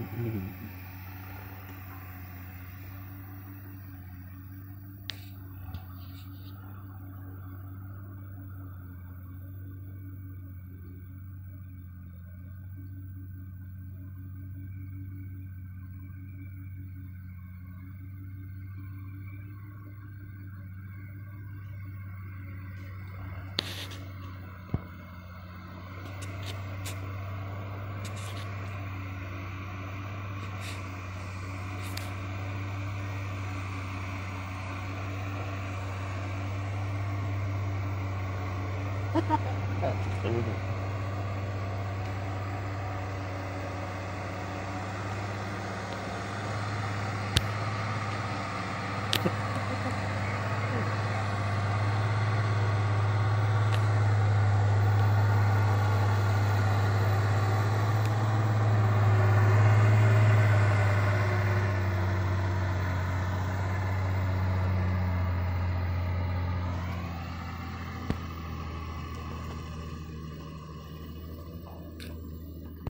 Mm-hmm. ん